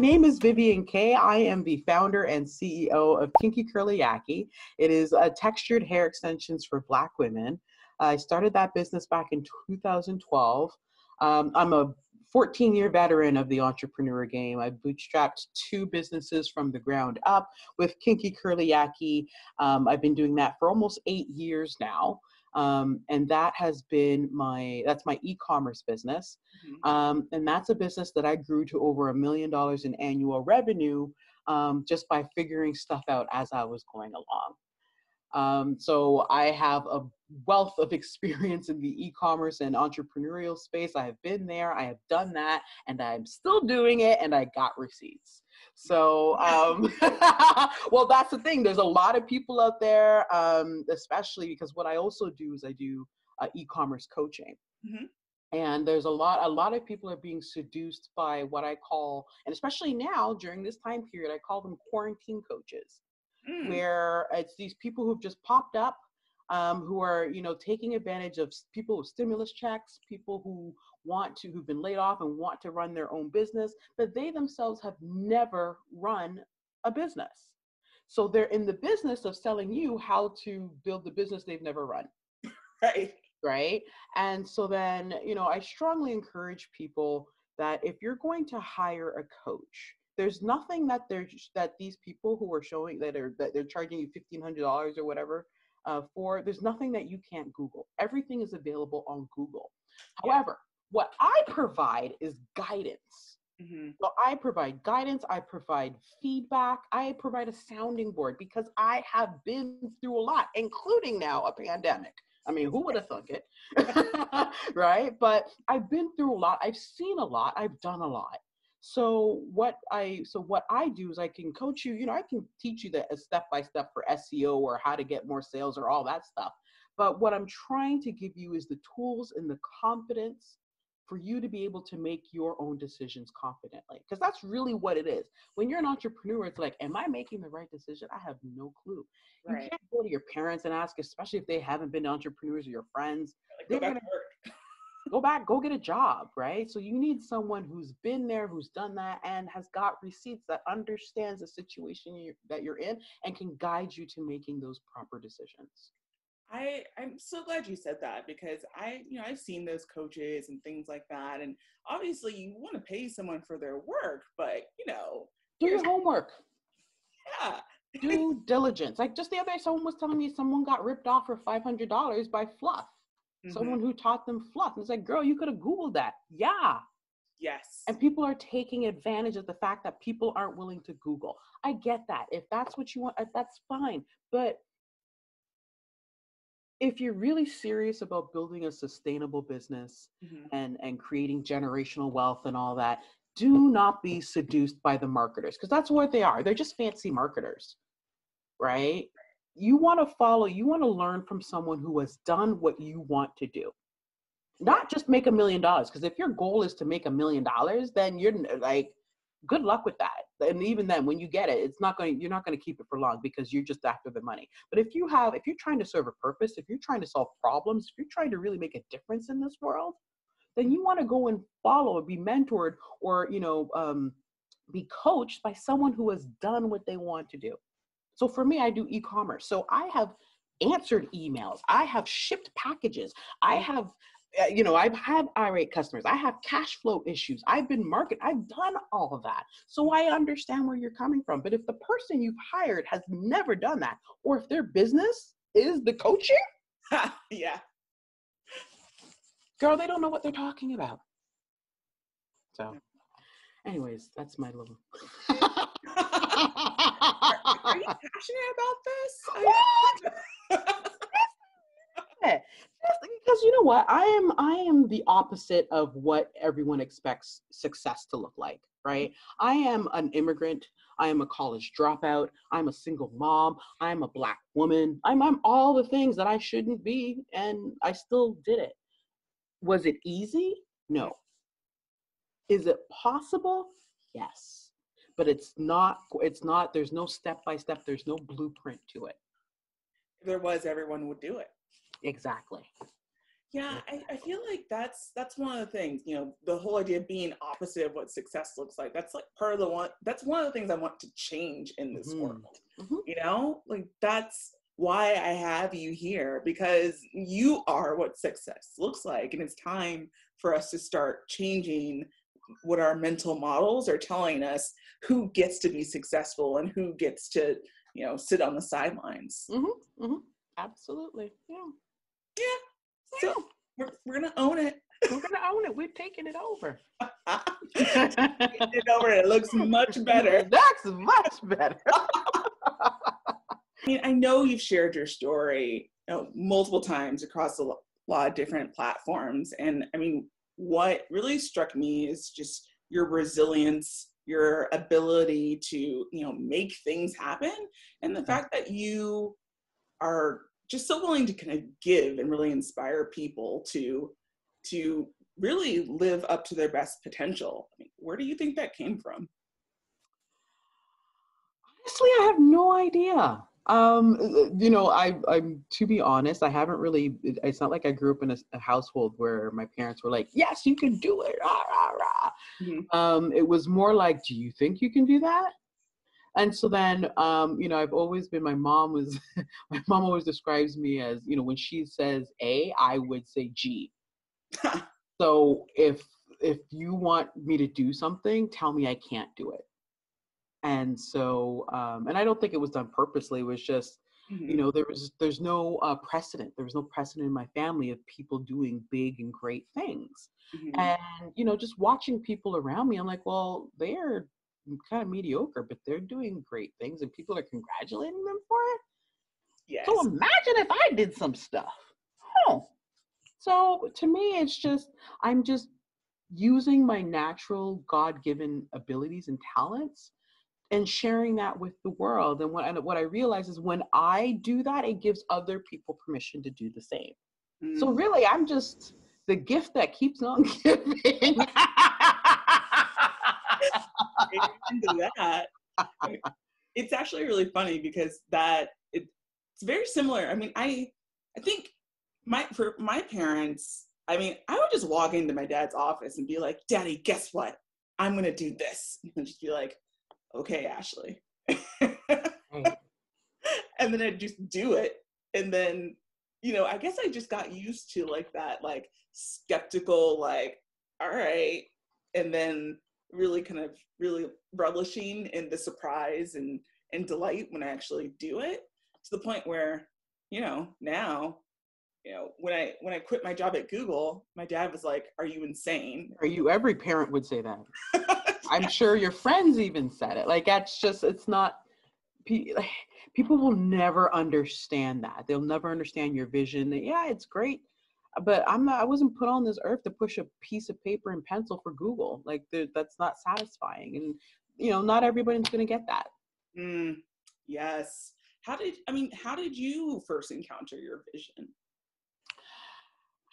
name is Vivian Kaye. I am the founder and CEO of Kinky Curly Yaki. It is a textured hair extensions for Black women. I started that business back in 2012. Um, I'm a 14 year veteran of the entrepreneur game. I bootstrapped two businesses from the ground up with Kinky Curly Yaki. Um, I've been doing that for almost eight years now. Um, and that has been my that's my e-commerce business mm-hmm. um, and that's a business that i grew to over a million dollars in annual revenue um, just by figuring stuff out as i was going along um, so I have a wealth of experience in the e-commerce and entrepreneurial space. I have been there, I have done that, and I'm still doing it, and I got receipts. So, um, well, that's the thing. There's a lot of people out there, um, especially because what I also do is I do uh, e-commerce coaching. Mm-hmm and there's a lot a lot of people are being seduced by what i call and especially now during this time period i call them quarantine coaches mm. where it's these people who've just popped up um, who are you know taking advantage of people with stimulus checks people who want to who've been laid off and want to run their own business but they themselves have never run a business. So they're in the business of selling you how to build the business they've never run. Right. Right? And so then you know i strongly encourage people that if you're going to hire a coach there's nothing that they're that these people who are showing that are that they're charging you fifteen hundred dollars or whatever uh, for there's nothing that you can't google everything is available on google however what i provide is guidance mm-hmm. so i provide guidance i provide feedback i provide a sounding board because i have been through a lot including now a pandemic I mean, who would have thunk it? right? But I've been through a lot. I've seen a lot. I've done a lot so what i so what i do is i can coach you you know i can teach you the step by step for seo or how to get more sales or all that stuff. But what i'm trying to give you is the tools and the confidence for you to be able to make your own decisions confidently because that's really what it is. When you're an entrepreneur it's like am i making the right decision? I have no clue. Right. you can't go to your parents and ask especially if they haven't been entrepreneurs or your friends. Like, they're gonna, go back, go get a job, right? So you need someone who's been there, who's done that, and has got receipts that understands the situation you're, that you're in and can guide you to making those proper decisions. I I'm so glad you said that because I you know I've seen those coaches and things like that, and obviously you want to pay someone for their work, but you know do your homework. Yeah. do diligence. Like just the other day, someone was telling me someone got ripped off for five hundred dollars by Fluff mm-hmm. someone who taught them fluff. And it's like, girl, you could have Googled that. Yeah. Yes. And people are taking advantage of the fact that people aren't willing to Google. I get that. If that's what you want, uh, that's fine. But if you're really serious about building a sustainable business mm-hmm. and and creating generational wealth and all that, do not be seduced by the marketers because that's what they are. They're just fancy marketers. Right? You want to follow, you want to learn from someone who has done what you want to do. Not just make a million dollars, because if your goal is to make a million dollars, then you're like, good luck with that. And even then, when you get it, it's not going. You're not going to keep it for long because you're just after the money. But if you have, if you're trying to serve a purpose, if you're trying to solve problems, if you're trying to really make a difference in this world, then you want to go and follow or be mentored or you know um, be coached by someone who has done what they want to do. So for me, I do e commerce. So I have answered emails, I have shipped packages, I mm. have uh, you know, I've had irate customers. I have cash flow issues. I've been market. I've done all of that. So I understand where you're coming from. But if the person you've hired has never done that, or if their business is the coaching, yeah. Girl, they don't know what they're talking about. So, anyways, that's my little. are, you passionate about this? What? because you know what? I am i am the opposite of what everyone expects success to look like right? I am an immigrant. I am a college dropout. I'm a single mom. I'm a black woman. I'm, I'm all the things that i shouldn't be and i still did it. Was it easy? No. Is it possible? Yes but it's not it's not there's no step by step there's no blueprint to it if there was everyone would do it exactly Yeah, I, I feel like that's that's one of the things, you know, the whole idea of being opposite of what success looks like. That's like part of the one that's one of the things I want to change in this mm-hmm. world. Mm-hmm. You know? Like that's why I have you here because you are what success looks like. And it's time for us to start changing what our mental models are telling us who gets to be successful and who gets to, you know, sit on the sidelines. Mm-hmm. Mm-hmm. Absolutely. Yeah. Yeah. So we're, we're gonna own it. We're gonna own it. We're taking it over. it over. It looks much better. that's much better. I mean, I know you've shared your story you know, multiple times across a lot of different platforms, and I mean, what really struck me is just your resilience, your ability to you know make things happen, and the fact that you are just so willing to kind of give and really inspire people to to really live up to their best potential. I mean, where do you think that came from? Honestly, I have no idea. Um, you know, I, I'm to be honest, I haven't really. It's not like I grew up in a, a household where my parents were like, "Yes, you can do it." Rah, rah, rah. Mm-hmm. Um, it was more like, "Do you think you can do that?" and so then um, you know i've always been my mom was my mom always describes me as you know when she says a i would say g so if if you want me to do something tell me i can't do it and so um, and i don't think it was done purposely it was just mm-hmm. you know there was there's no uh, precedent there was no precedent in my family of people doing big and great things mm-hmm. and you know just watching people around me i'm like well they're kind of mediocre, but they're doing great things and people are congratulating them for it. Yes. So imagine if I did some stuff. Oh. So to me, it's just, I'm just using my natural God given abilities and talents and sharing that with the world. And what, and what I realize is when I do that, it gives other people permission to do the same. Mm. So really, I'm just the gift that keeps on giving. into that. it's actually really funny because that it, it's very similar. I mean, I I think my for my parents, I mean, I would just walk into my dad's office and be like, "Daddy, guess what? I'm gonna do this," and just be like, "Okay, Ashley," oh. and then I'd just do it, and then you know, I guess I just got used to like that, like skeptical, like, all right, and then really kind of really relishing in the surprise and and delight when I actually do it to the point where you know now you know when i when i quit my job at google my dad was like are you insane? Are you every parent would say that i'm sure your friends even said it like that's just it's not people will never understand that they'll never understand your vision yeah it's great but I'm not. I wasn't put on this earth to push a piece of paper and pencil for Google. Like that's not satisfying, and you know, not everybody's gonna get that. Mm, yes. How did I mean? How did you first encounter your vision?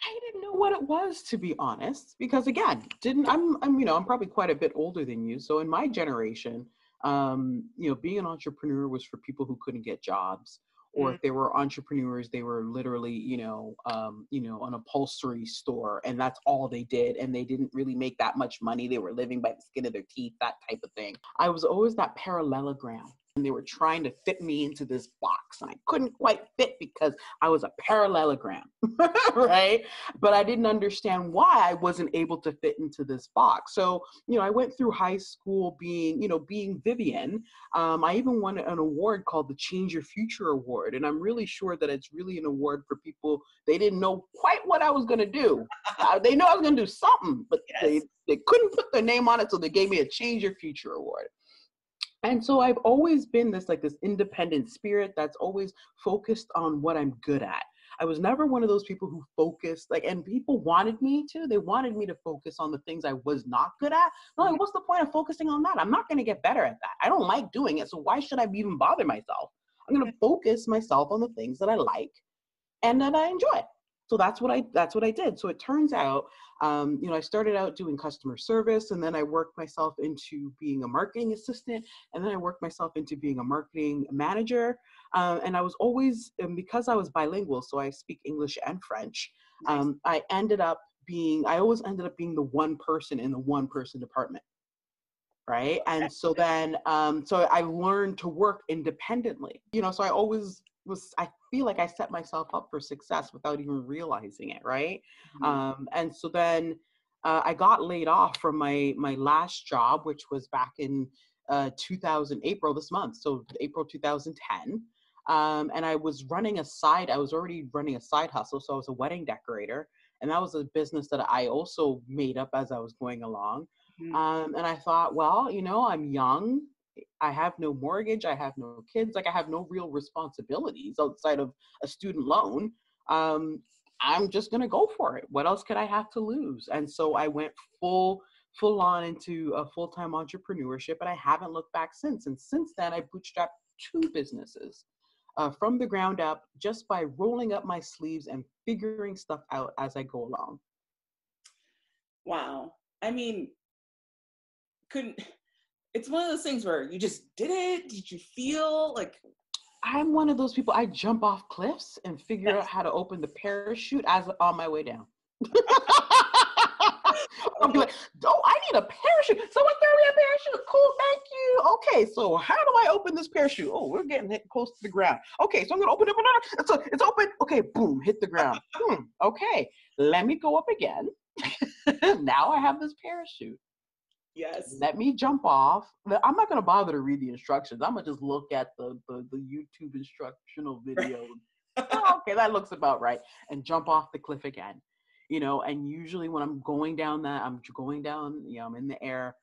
I didn't know what it was to be honest, because again, didn't I'm I'm you know I'm probably quite a bit older than you. So in my generation, um, you know, being an entrepreneur was for people who couldn't get jobs or mm. if they were entrepreneurs they were literally you know um, you know an upholstery store and that's all they did and they didn't really make that much money they were living by the skin of their teeth that type of thing i was always that parallelogram and they were trying to fit me into this box and I couldn't quite fit because I was a parallelogram, right? But I didn't understand why I wasn't able to fit into this box. So, you know, I went through high school being, you know, being Vivian. Um, I even won an award called the Change Your Future Award. And I'm really sure that it's really an award for people, they didn't know quite what I was going to do. Uh, they know I was going to do something, but yes. they, they couldn't put their name on it. So they gave me a Change Your Future Award and so i've always been this like this independent spirit that's always focused on what i'm good at. I was never one of those people who focused like and people wanted me to they wanted me to focus on the things i was not good at. Like mm-hmm. what's the point of focusing on that? I'm not going to get better at that. I don't like doing it so why should i even bother myself? I'm going to focus myself on the things that i like and that i enjoy so that's what i that's what i did so it turns out um, you know i started out doing customer service and then i worked myself into being a marketing assistant and then i worked myself into being a marketing manager uh, and i was always because i was bilingual so i speak english and french Nice. Um, I ended up being, I always ended up being the one person in the one person department. Right. And so then, um, so I learned to work independently, you know, so I always was, I feel like I set myself up for success without even realizing it. Right. Mm-hmm. Um, and so then uh, I got laid off from my, my last job, which was back in uh, 2000, April this month. So April 2010. Um, and I was running a side, I was already running a side hustle. So I was a wedding decorator and that was a business that I also made up as I was going along. Mm-hmm. Um, and I thought, well, you know, I'm young. I have no mortgage. I have no kids. Like I have no real responsibilities outside of a student loan. Um, I'm just gonna go for it. What else could I have to lose? And so I went full, full on into a full time entrepreneurship, and I haven't looked back since. And since then, I bootstrapped two businesses uh, from the ground up just by rolling up my sleeves and figuring stuff out as I go along. Wow. I mean, couldn't, it's one of those things where you just did it. Did you feel like, I'm one of those people. I jump off cliffs and figure yes. out how to open the parachute as on my way down. I'll be like, oh, I need a parachute. Someone throw me a parachute. Cool, thank you. Okay, so how do I open this parachute? Oh, we're getting hit close to the ground. Okay, so I'm gonna open it. It's, a, it's open. Okay, boom, hit the ground. Hmm, okay, let me go up again. now I have this parachute. Yes. Let me jump off. I'm not gonna bother to read the instructions. I'm gonna just look at the the, the YouTube instructional video. oh, okay, that looks about right. And jump off the cliff again you know and usually when i'm going down that i'm going down you know i'm in the air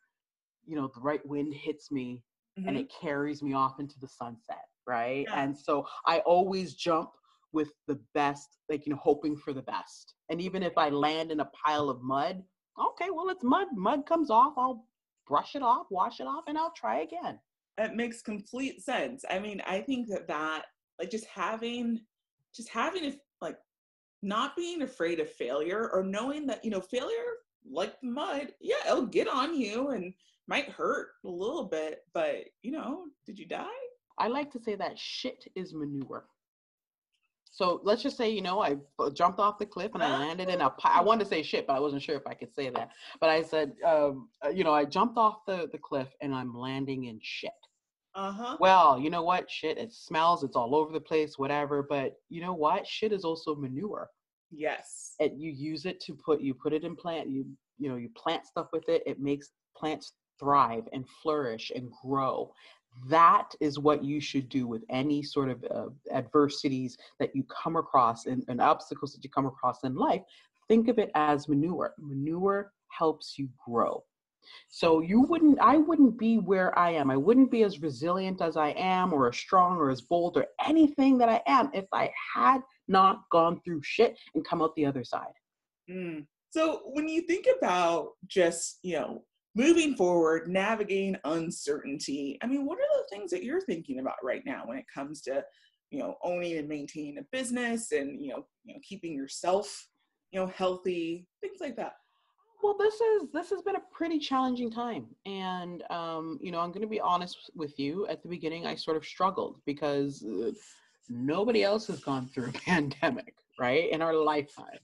you know the right wind hits me mm-hmm. and it carries me off into the sunset right yeah. and so i always jump with the best like you know hoping for the best and even if i land in a pile of mud okay well it's mud mud comes off i'll brush it off wash it off and i'll try again it makes complete sense i mean i think that that like just having just having a, like not being afraid of failure or knowing that, you know, failure, like mud, yeah, it'll get on you and might hurt a little bit, but, you know, did you die? I like to say that shit is manure. So let's just say, you know, I jumped off the cliff and I landed in a I wanted to say shit, but I wasn't sure if I could say that. But I said, um, uh, you know, I jumped off the, the cliff and I'm landing in shit. Uh-huh. Well, you know what? Shit, it smells, it's all over the place, whatever. But you know what? Shit is also manure. Yes. And you use it to put you put it in plant, you you know, you plant stuff with it, it makes plants thrive and flourish and grow. That is what you should do with any sort of uh, adversities that you come across and, and obstacles that you come across in life. Think of it as manure. Manure helps you grow. So you wouldn't, I wouldn't be where I am. I wouldn't be as resilient as I am, or as strong, or as bold, or anything that I am if I had not gone through shit and come out the other side. Mm. So when you think about just, you know, moving forward, navigating uncertainty, I mean, what are the things that you're thinking about right now when it comes to, you know, owning and maintaining a business and, you know, you know, keeping yourself, you know, healthy, things like that? well this is this has been a pretty challenging time. And um, you know i'm going to be honest with you at the beginning i sort of struggled because uh, nobody else has gone through a pandemic right in our lifetime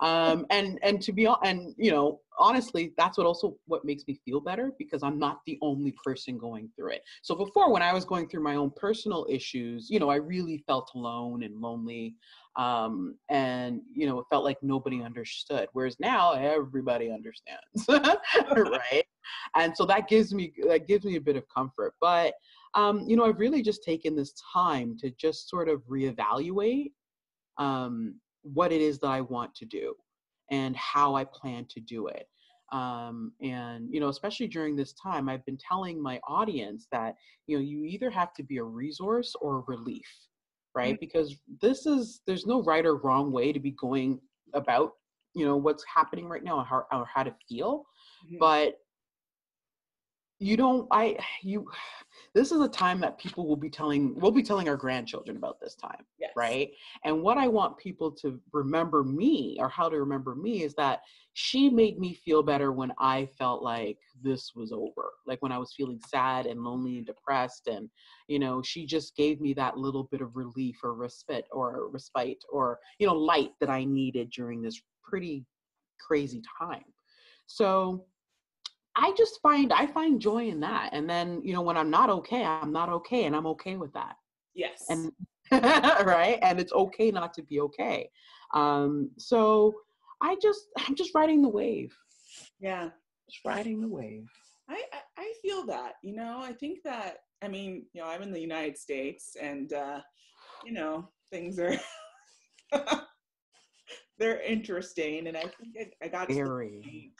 um, and and to be and you know honestly that's what also what makes me feel better because i'm not the only person going through it. So before when i was going through my own personal issues you know i really felt alone and lonely um, and you know it felt like nobody understood whereas now everybody understands right? And so that gives me that gives me a bit of comfort. But um, you know i've really just taken this time to just sort of reevaluate um, what it is that i want to do and how i plan to do it um, and you know especially during this time i've been telling my audience that you know you either have to be a resource or a relief right? Mm-hmm. Because this is there's no right or wrong way to be going about you know what's happening right now or how, or how to feel, mm-hmm. but you don't i you this is a time that people will be telling we'll be telling our grandchildren about this time yes. right and what i want people to remember me or how to remember me is that she made me feel better when i felt like this was over like when i was feeling sad and lonely and depressed and you know she just gave me that little bit of relief or respite or respite or you know light that i needed during this pretty crazy time so I just find I find joy in that. And then, you know, when I'm not okay, I'm not okay and I'm okay with that. Yes. And right? And it's okay not to be okay. Um so I just I'm just riding the wave. Yeah. Just riding the wave. I, I, I feel that, you know, I think that I mean, you know, I'm in the United States and uh, you know, things are they're interesting and I think I, I got very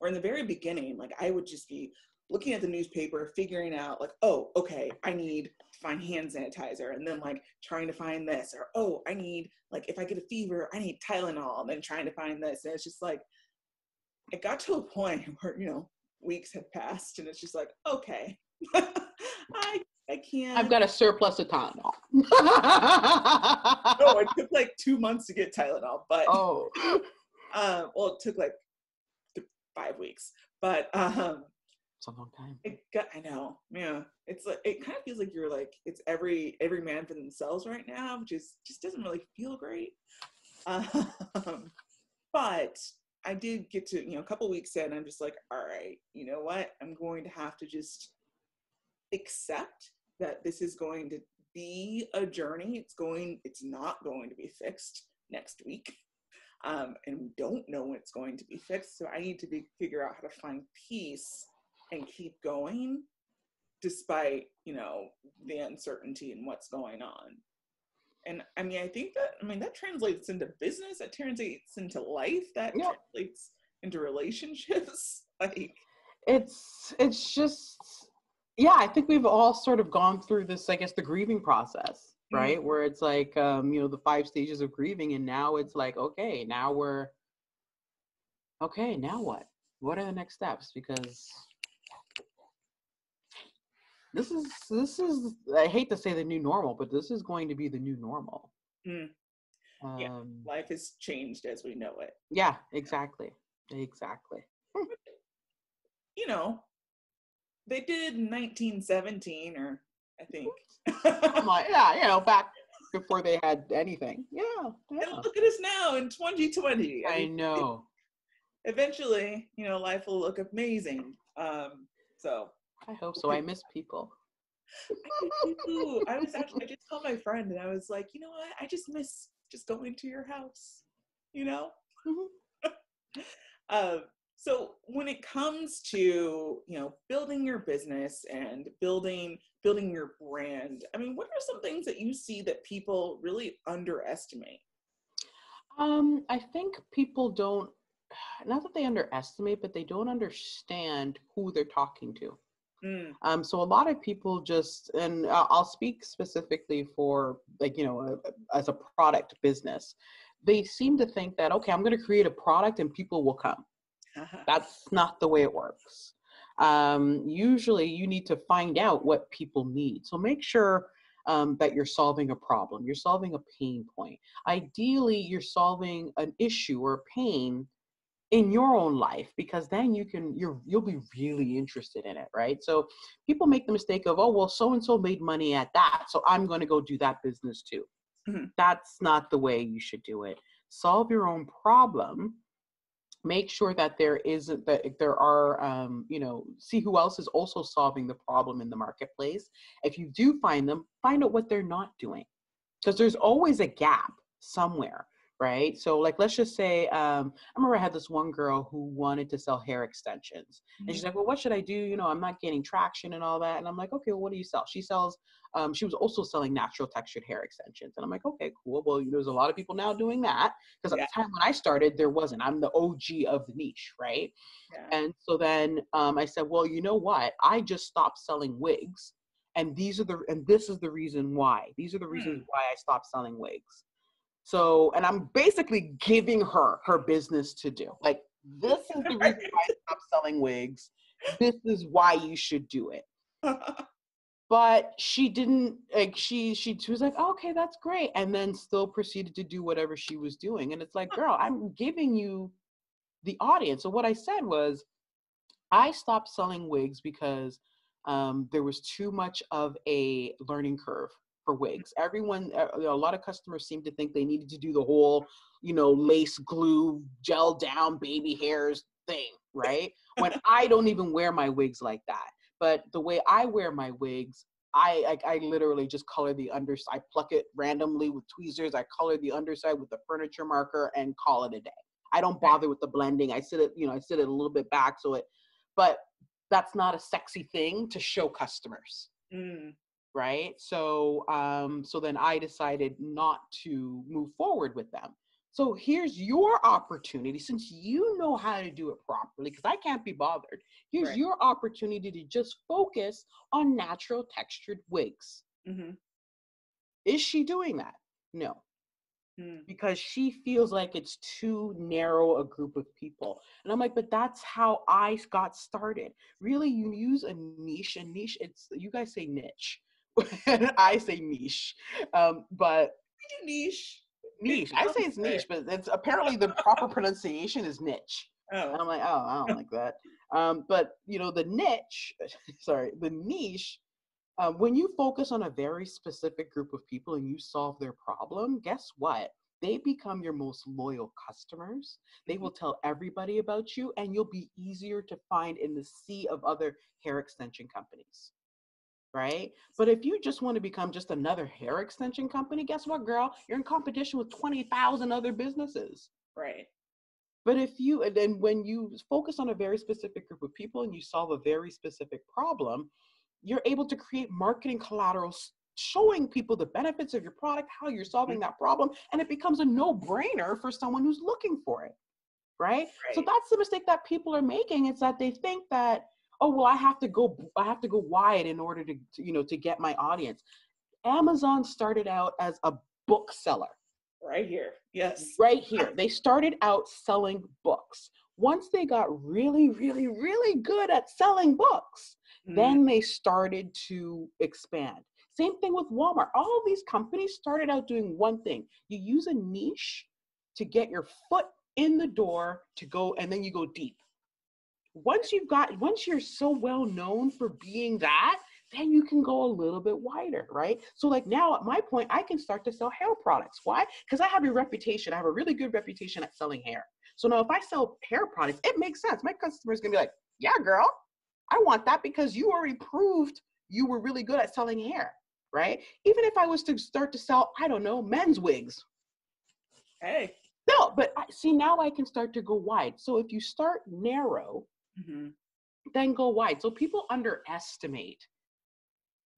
or in the very beginning, like I would just be looking at the newspaper, figuring out like, oh, okay, I need to find hand sanitizer, and then like trying to find this, or oh, I need like if I get a fever, I need Tylenol, and then trying to find this, and it's just like it got to a point where you know weeks have passed, and it's just like, okay, I I can't. I've got a surplus of Tylenol. no, it took like two months to get Tylenol, but oh, uh, well, it took like five weeks. But um it's a long time. It got, I know, yeah. It's like it kind of feels like you're like it's every every man for themselves right now, which is just doesn't really feel great. Um, but I did get to you know a couple weeks in. I'm just like, all right, you know what? I'm going to have to just accept that this is going to be a journey. It's going. It's not going to be fixed next week um, and we don't know when it's going to be fixed. So I need to be, figure out how to find peace and keep going despite you know the uncertainty and what's going on. And i mean i think that i mean that translates into business. That translates into life. That yeah. translates into relationships. Like it's it's just yeah i think we've all sort of gone through this i guess the grieving process right? Mm-hmm. where it's like um you know the five stages of grieving and now it's like okay now we're okay now what? What are the next steps? Because this is this is i hate to say the new normal but this is going to be the new normal. Mm. um, yeah life has changed as we know it. Yeah exactly exactly. You know they did 1917 or i think I'm like, yeah, you know, back before they had anything. Yeah. yeah. And look at us now in 2020. I, I mean, know. Eventually, you know, life will look amazing. Um, so I hope so. I miss people. I. I was actually I just called my friend and I was like, you know what? I just miss just going to your house. You know? Mm-hmm. um, so when it comes to you know building your business and building building your brand i mean what are some things that you see that people really underestimate um, i think people don't not that they underestimate but they don't understand who they're talking to mm. um, so a lot of people just and i'll speak specifically for like you know a, as a product business they seem to think that okay i'm going to create a product and people will come uh-huh. That's not the way it works. Um, usually, you need to find out what people need. So make sure um, that you're solving a problem, you're solving a pain point. Ideally, you're solving an issue or a pain in your own life because then you can you're you'll be really interested in it right so people make the mistake of oh well so and so made money at that so i'm going to go do that business too mm-hmm. that's not the way you should do it solve your own problem make sure that there isn't that there are um, you know see who else is also solving the problem in the marketplace if you do find them find out what they're not doing because there's always a gap somewhere right? So like let's just say um, I remember I had this one girl who wanted to sell hair extensions, mm-hmm. and she's mm-hmm. like, "Well, what should I do? You know, I'm not getting traction and all that." And I'm like, "Okay, well, what do you sell?" She sells. Um, she was also selling natural textured hair extensions, and I'm like, "Okay, cool. Well, there's a lot of people now doing that because yeah. at the time when I started, there wasn't. I'm the OG of the niche, right?" Yeah. And so then um, I said, "Well, you know what? I just stopped selling wigs." And these are the and this is the reason why. These are the reasons mm. why I stopped selling wigs so, and I'm basically giving her her business to do. Like, this is the reason why I stopped selling wigs. this is why you should do it. but she didn't like she she, she was like oh, okay that's great and then still proceeded to do whatever she was doing and it's like girl i'm giving you the audience. So what i said was i stopped selling wigs because um, there was too much of a learning curve for wigs. Everyone uh, a lot of customers seemed to think they needed to do the whole you know lace glue gel down baby hairs thing right? When i don't even wear my wigs like that but the way I wear my wigs, I, I, I literally just color the underside. I pluck it randomly with tweezers. I color the underside with a furniture marker and call it a day. I don't bother with the blending. I sit it, you know, I sit it a little bit back so it, but that's not a sexy thing to show customers. Mm. Right. So, um, so then I decided not to move forward with them. So here's your opportunity, since you know how to do it properly, because I can't be bothered. Here's right. your opportunity to just focus on natural textured wigs. Mm-hmm. Is she doing that? No. Mm. Because she feels like it's too narrow a group of people. And I'm like, but that's how I got started. Really, you use a niche, a niche, it's you guys say niche. and I say niche. Um, but niche niche. I say it's niche, but it's apparently the proper pronunciation is niche. Oh. And I'm like, oh, I don't like that. Um, but you know, the niche, sorry, the niche. Um, when you focus on a very specific group of people and you solve their problem, guess what? They become your most loyal customers. They mm-hmm. will tell everybody about you, and you'll be easier to find in the sea of other hair extension companies right? But if you just want to become just another hair extension company, guess what, girl? You're in competition with 20,000 other businesses. Right. But if you, and then when you focus on a very specific group of people and you solve a very specific problem, you're able to create marketing collateral showing people the benefits of your product, how you're solving mm-hmm. that problem, and it becomes a no brainer for someone who's looking for it. Right? right? So that's the mistake that people are making. It's that they think that oh well i have to go i have to go wide in order to, to you know to get my audience. Amazon started out as a bookseller. Right here. Yes. Right here. They started out selling books. Once they got really really really good at selling books mm. then they started to expand. Same thing with walmart. All these companies started out doing one thing. You use a niche to get your foot in the door to go and then you go deep once you've got once you're so well known for being that then you can go a little bit wider right? So like now at my point i can start to sell hair products. Why? Because i have a reputation. I have a really good reputation at selling hair. So now if i sell hair products it makes sense. My customers gonna be like yeah girl i want that because you already proved you were really good at selling hair right? Even if i was to start to sell i don't know men's wigs. Hey. No but I, see now i can start to go wide. So if you start narrow mm-hmm. then go wide. So people underestimate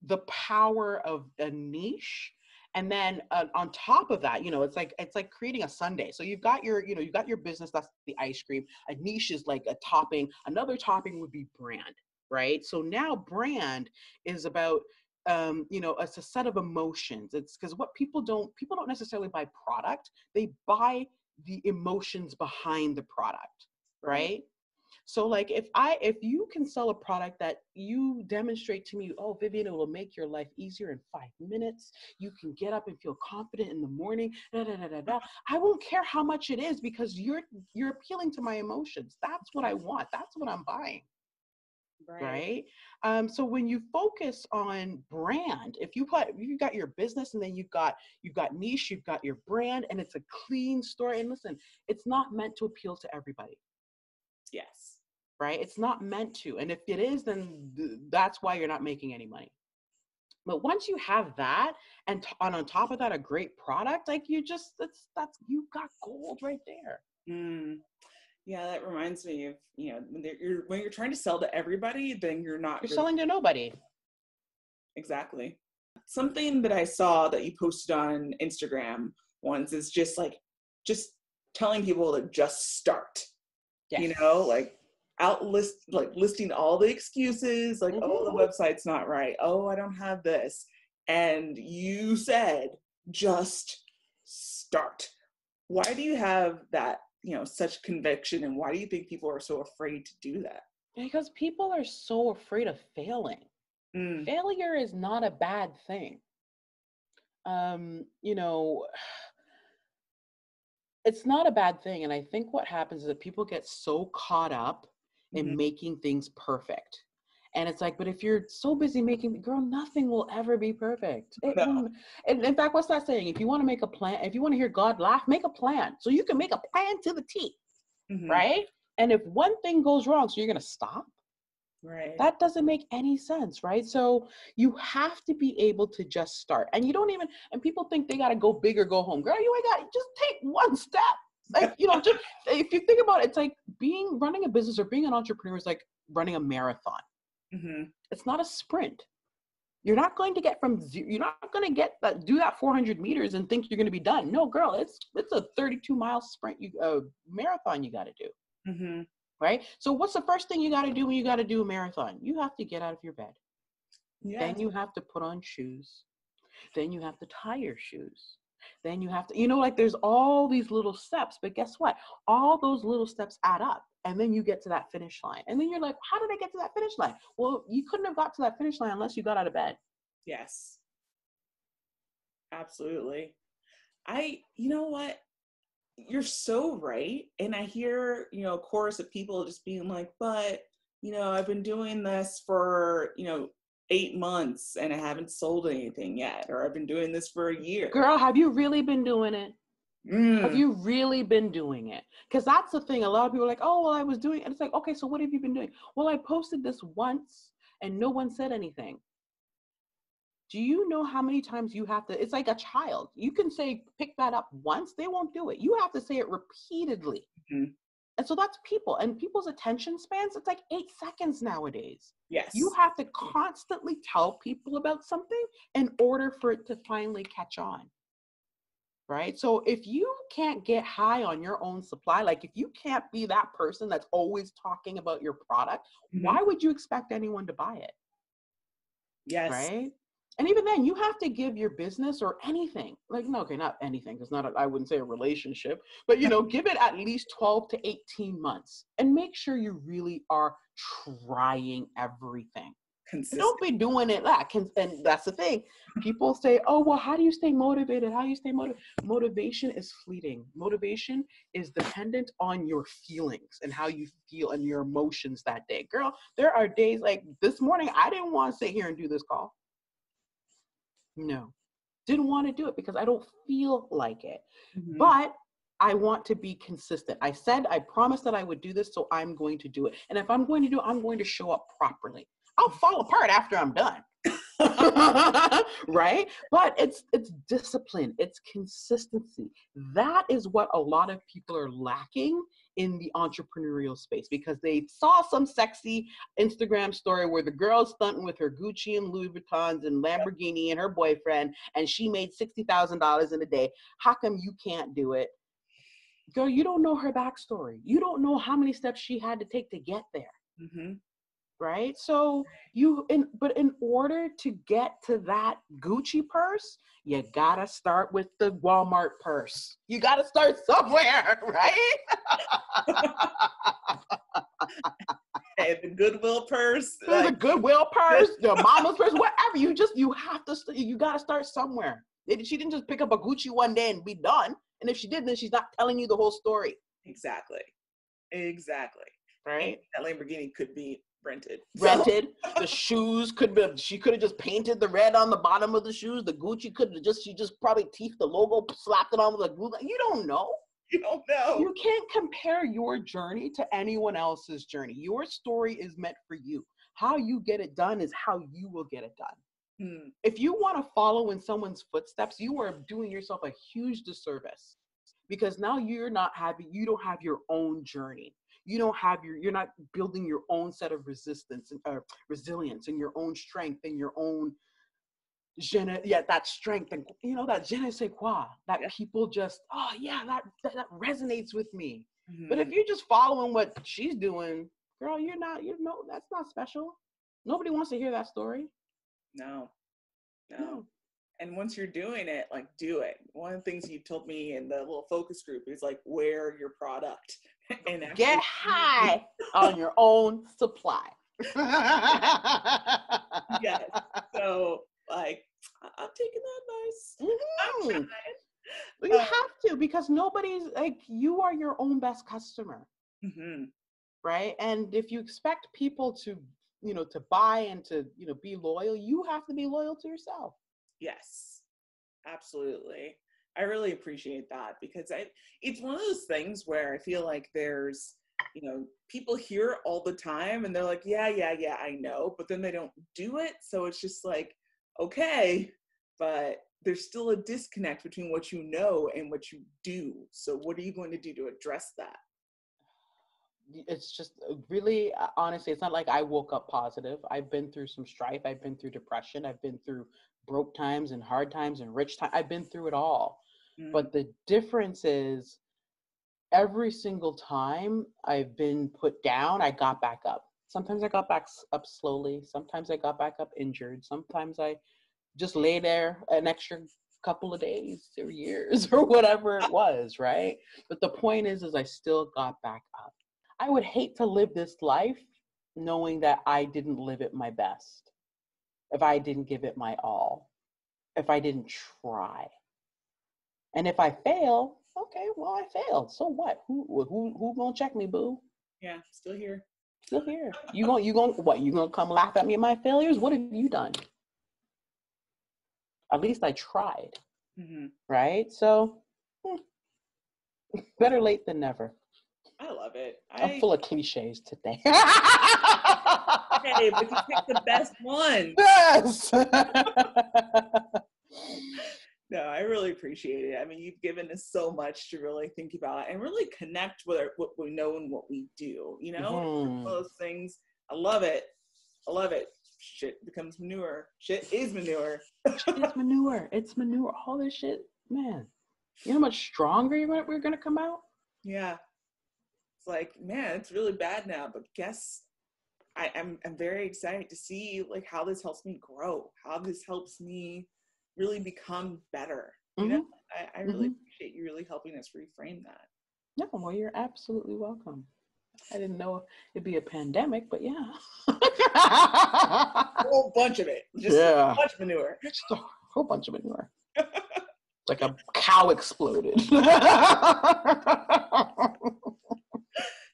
the power of a niche and then uh, on top of that you know it's like it's like creating a sundae so you've got your you know you've got your business that's the ice cream. A niche is like a topping another topping would be brand right? So now brand is about um, you know it's a set of emotions. It's because what people don't people don't necessarily buy product. They buy the emotions behind the product right so like if I if you can sell a product that you demonstrate to me, oh Vivian, it will make your life easier in five minutes. You can get up and feel confident in the morning. Da, da, da, da, da. I won't care how much it is because you're you're appealing to my emotions. That's what I want. That's what I'm buying. Right. right? Um, so when you focus on brand, if you put you got your business and then you've got you've got niche, you've got your brand, and it's a clean story. And listen, it's not meant to appeal to everybody. Yes. Right? It's not meant to. And if it is, then th- that's why you're not making any money. But once you have that, and, t- and on top of that, a great product, like you just that's that's you got gold right there. Mm. Yeah, that reminds me of you know when you're when you're trying to sell to everybody, then you're not. You're really- selling to nobody. Exactly. Something that I saw that you posted on Instagram once is just like just telling people to just start yes. you know like out list like listing all the excuses like mm-hmm. oh the mm-hmm. website's not right oh i don't have this and you said just start why do you have that you know such conviction and why do you think people are so afraid to do that Because people are so afraid of failing. Mm. Failure is not a bad thing. Um, you know, it's not a bad thing. And I think what happens is that people get so caught up mm-hmm. in making things perfect. And it's like, but if you're so busy making, girl, nothing will ever be perfect. No. and in fact, what's that saying? If you want to make a plan, if you want to hear God laugh, make a plan. So you can make a plan to the T, mm-hmm. right? And if one thing goes wrong, so you're going to stop. Right. That doesn't make any sense, right? So you have to be able to just start. And you don't even, and people think they got to go big or go home. Girl, you ain't got, just take one step. Like, you know, just if you think about it, it's like being, running a business or being an entrepreneur is like running a marathon. Mm-hmm. It's not a sprint. You're not going to get from you're not going to get that do that 400 meters and think you're going to be done. No, girl, it's it's a 32 mile sprint, you uh, marathon you got to do. Mm-hmm right? So what's the first thing you got to do when you got to do a marathon? You have to get out of your bed. Yes. Then you have to put on shoes. Then you have to tie your shoes. Then you have to, you know, like there's all these little steps, but guess what? All those little steps add up. And then you get to that finish line. And then you're like, how did I get to that finish line? Well, you couldn't have got to that finish line unless you got out of bed. Yes. Absolutely. I, you know what? you're so right. And I hear, you know, a chorus of people just being like, but, you know, I've been doing this for, you know, eight months and I haven't sold anything yet, or I've been doing this for a year. Girl, have you really been doing it? Mm. Have you really been doing it? Because that's the thing. A lot of people are like, oh, well, I was doing it. And it's like, okay, so what have you been doing? Well, I posted this once and no one said anything do you know how many times you have to it's like a child you can say pick that up once they won't do it you have to say it repeatedly mm-hmm. And so that's people and people's attention spans it's like eight seconds nowadays. Yes. You have to constantly tell people about something in order for it to finally catch on. Right? So if you can't get high on your own supply like if you can't be that person that's always talking about your product mm-hmm. why would you expect anyone to buy it? Yes. Right and even then you have to give your business or anything like no okay not anything because not I wouldn't say a relationship but you know give it at least 12 to 18 months and make sure you really are trying everything. Don't be doing it ah, like and that's the thing people say oh well how do you stay motivated? How do you stay motivated motivation is fleeting. Motivation is dependent on your feelings and how you feel and your emotions that day. Girl there are days like this morning i didn't want to sit here and do this call no. Didn't want to do it because I don't feel like it. Mm-hmm. But I want to be consistent. I said, I promised that I would do this, so I'm going to do it. And if I'm going to do it, I'm going to show up properly. I'll fall apart after I'm done. right? But it's it's discipline, it's consistency. That is what a lot of people are lacking in the entrepreneurial space because they saw some sexy Instagram story where the girl's stunting with her Gucci and Louis Vuittons and Lamborghini and her boyfriend, and she made $60,000 in a day. How come you can't do it? Girl, you don't know her backstory. You don't know how many steps she had to take to get there. Mm-hmm right? So you in but in order to get to that gucci purse you gotta start with the walmart purse. You gotta start somewhere right? And the goodwill purse like, the goodwill purse the mama's purse whatever you just you have to you gotta start somewhere. She didn't just pick up a gucci one day and be done and if she did then she's not telling you the whole story. Exactly. Exactly. Right? that lamborghini could be rented. Rented. the shoes could be. She could have just painted the red on the bottom of the shoes. The Gucci could have just. She just probably teeth the logo, slapped it on with a glue. You don't know. You don't know. You can't compare your journey to anyone else's journey. Your story is meant for you. How you get it done is how you will get it done. Hmm. If you want to follow in someone's footsteps, you are doing yourself a huge disservice because now you're not having you don't have your own journey you don't have your you're not building your own set of resistance and uh, resilience and your own strength and your own je yeah that strength and you know that je ne sais quoi that yeah. people just oh yeah that that, that resonates with me mm-hmm. but if mm-hmm. you're just following what she's doing girl you're not you know that's not special nobody wants to hear that story no no, no. And once you're doing it, like do it. One of the things you told me in the little focus group is like wear your product and get high on your own supply. yes. So like I'm taking that advice. Mm-hmm. Well, you have to because nobody's like you are your own best customer. Mm-hmm. Right. And if you expect people to, you know, to buy and to, you know, be loyal, you have to be loyal to yourself. Yes, absolutely. I really appreciate that because I it's one of those things where I feel like there's you know people hear all the time and they're like yeah yeah yeah I know but then they don't do it. So it's just like okay but there's still a disconnect between what you know and what you do. So what are you going to do to address that? It's just uh, really uh, honestly it's not like i woke up positive. I've been through some strife. I've been through depression. I've been through broke times and hard times and rich times i've been through it all. Mm. but the difference is every single time i've been put down i got back up. Sometimes i got back up slowly. Sometimes i got back up injured. Sometimes i just lay there an extra couple of days or years or whatever it was right? But the point is is i still got back up. I would hate to live this life knowing that I didn't live it my best, if I didn't give it my all, if I didn't try. And if I fail, okay, well I failed. So what? Who who who gonna check me, boo? Yeah, still here. Still here. You gonna you gonna what? You gonna come laugh at me at my failures? What have you done? At least I tried. Mm-hmm. Right? So hmm, better late than never. I love it. I, am full of cliches today. hey, but you picked the best one. Yes. no, I really appreciate it. I mean, you've given us so much to really think about and really connect with our, what we know and what we do. You know, mm-hmm. those things. I love it. I love it. Shit becomes manure. Shit is manure. it's manure. It's manure. All this shit, man. You know how much stronger you're we're gonna come out? Yeah, it's like, man, it's really bad now, but guess I, am I'm, I'm very excited to see like how this helps me grow, how this helps me really become better. Mm-hmm. You know, I, I really mm-hmm. appreciate you really helping us reframe that. No, well, you're absolutely welcome. I didn't know it'd be a pandemic, but yeah. a whole bunch of it. Just yeah. a bunch of manure. Just a whole bunch of manure. like a cow exploded.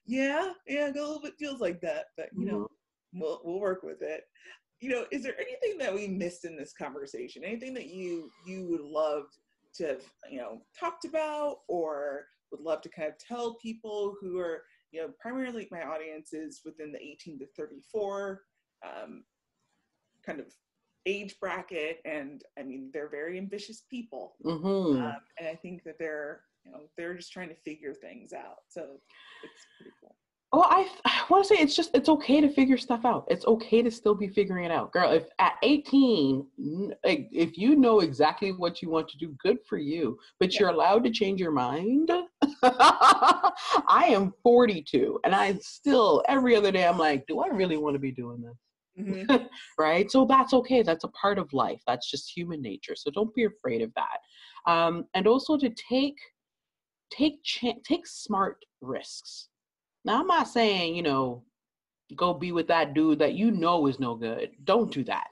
yeah, yeah, a little bit feels like that, but you mm-hmm. know, we'll we'll work with it. You know, is there anything that we missed in this conversation? Anything that you you would love to have, you know, talked about or would love to kind of tell people who are, you know, primarily my audience is within the 18 to 34 um, kind of age bracket and i mean they're very ambitious people mm-hmm. um, and i think that they're you know they're just trying to figure things out so it's pretty cool well I, I want to say it's just it's okay to figure stuff out it's okay to still be figuring it out girl if at 18 if you know exactly what you want to do good for you but yeah. you're allowed to change your mind i am 42 and i still every other day i'm like do i really want to be doing this Mm-hmm. right? So that's okay. That's a part of life. That's just human nature. So don't be afraid of that. Um, and also to take take ch- take smart risks. Now I'm not saying you know go be with that dude that you know is no good. Don't do that.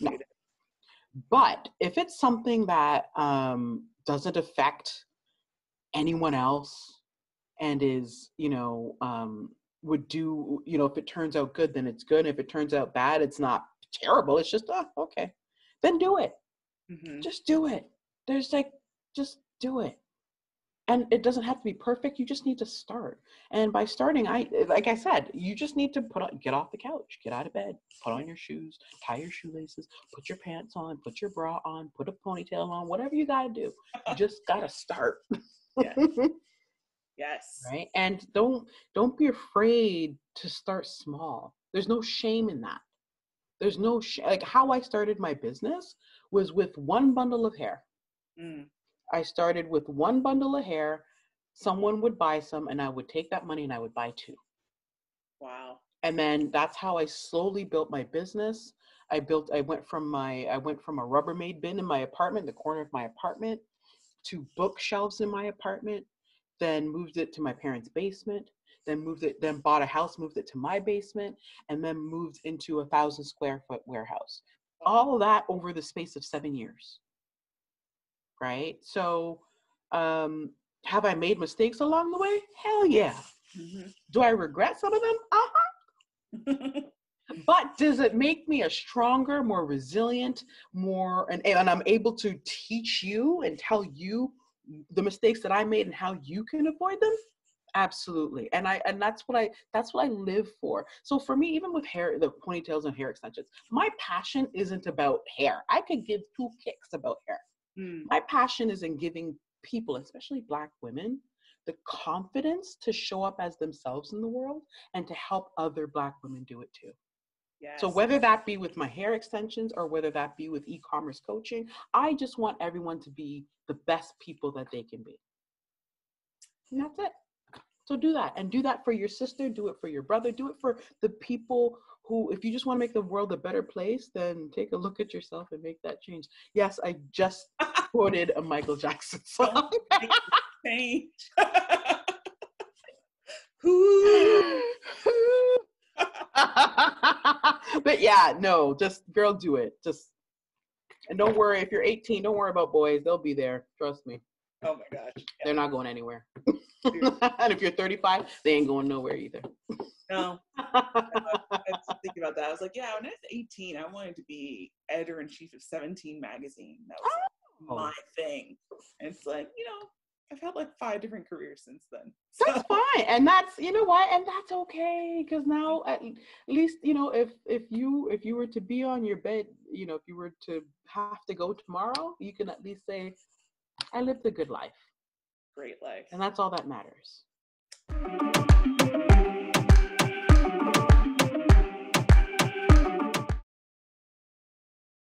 No. But if it's something that um, doesn't affect anyone else and is you know um, would do you know if it turns out good then it's good And if it turns out bad it's not terrible it's just oh okay then do it mm-hmm. just do it there's like just do it and it doesn't have to be perfect you just need to start and by starting i like i said you just need to put on get off the couch get out of bed put on your shoes tie your shoelaces put your pants on put your bra on put a ponytail on whatever you got to do you just got to start yeah. Yes. Right. And don't don't be afraid to start small. There's no shame in that. There's no sh- like how I started my business was with one bundle of hair. Mm. I started with one bundle of hair. Someone would buy some, and I would take that money and I would buy two. Wow. and then that's how I slowly built my business. I built I went from my I went from a Rubbermaid bin in my apartment, the corner of my apartment, to bookshelves in my apartment, then moved it to my parents' basement, then moved it, then bought a house, moved it to my basement, and then moved into a thousand square foot warehouse. All of that over the space of seven years. Right? So um have I made mistakes along the way? Hell yeah. Mm-hmm. Do I regret some of them? Uh-huh. but does it make me a stronger, more resilient, more and, and I'm able to teach you and tell you the mistakes that I made and how you can avoid them? Absolutely. And I and that's what I that's what I live for. So for me, even with hair, the ponytails and hair extensions, my passion isn't about hair. I could give two kicks about hair. Mm. My passion is in giving people, especially black women, the confidence to show up as themselves in the world and to help other black women do it too. Yes. So whether that be with my hair extensions or whether that be with e-commerce coaching, I just want everyone to be the best people that they can be. And that's it. So do that and do that for your sister, do it for your brother, do it for the people who if you just want to make the world a better place, then take a look at yourself and make that change. Yes, I just quoted a Michael Jackson song. change. but yeah, no, just girl, do it. Just and don't worry if you're 18. Don't worry about boys; they'll be there. Trust me. Oh my gosh, yeah. they're not going anywhere. and if you're 35, they ain't going nowhere either. No, I, was thinking about that. I was like, yeah, when I was 18, I wanted to be editor in chief of 17 magazine. That was oh. my thing. And it's like, you know, I've had like five different careers since then. So. That's fine, and that's you know what, and that's okay because now at least you know if if you if you were to be on your bed, you know if you were to have to go tomorrow, you can at least say, I lived the good life. Great life, and that's all that matters.